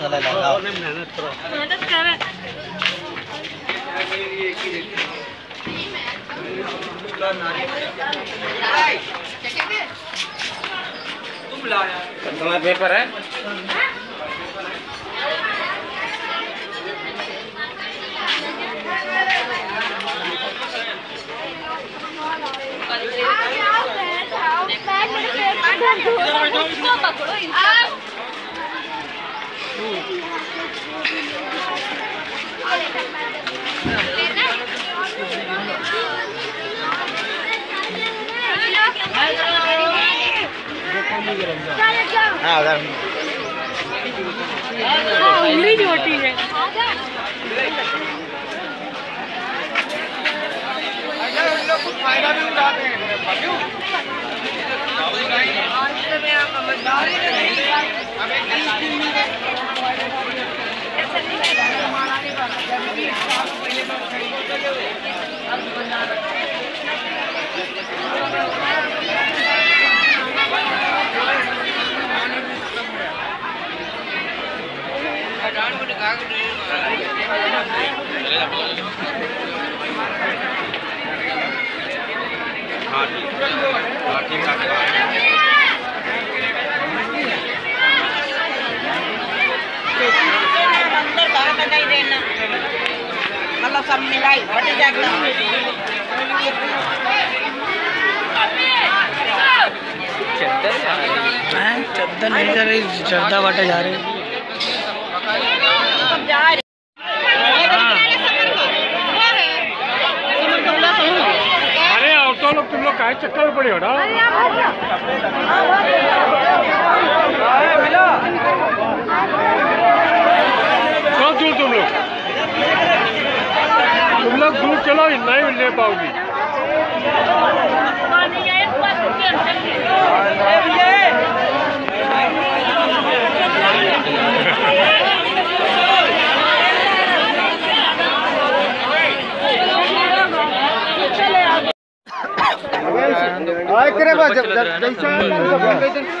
चला लगा मेहनत करो। मेहनत कर तुम्हारा पेपर है। इसको। हाँ अगर उंगली छोटी है फ़ायदा भी उठाते हैं। हाँ? चद्दर नहीं जा रही जर्दा बाटे जा रहे सब जा रहे अरे ऑटो काहे चक्कर पड़े हो ना। कौन दूर तुम लोग? तुम लोग दूर चलो नहीं ले पाओगी। आए करे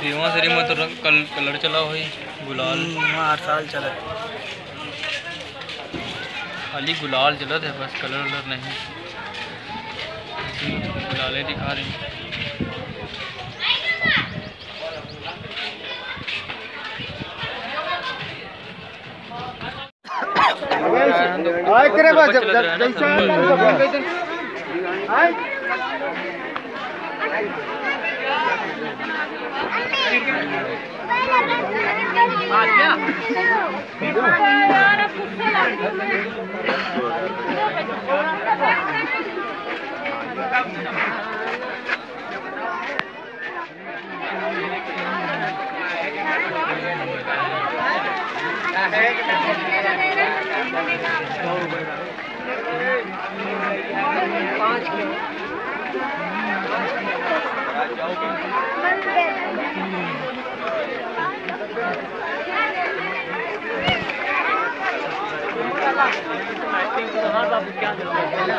दीवा सरी में तो रंग कल कलर चला हुई गुलाल। हर साल चला। खाली गुलाल चला था बस कलर वलर नहीं। गुलाले दिखा रही Ay kere bacım. Ay. Thank you. पाँच किलो हाँ बाबू क्या ज़रूरत है ना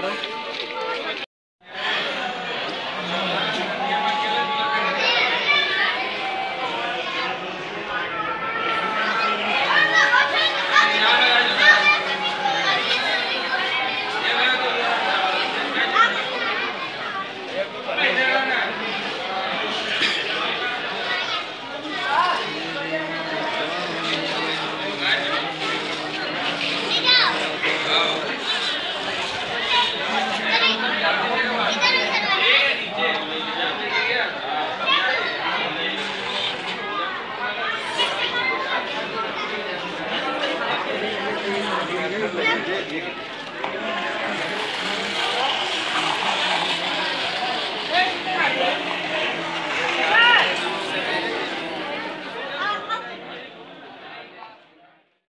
Bora.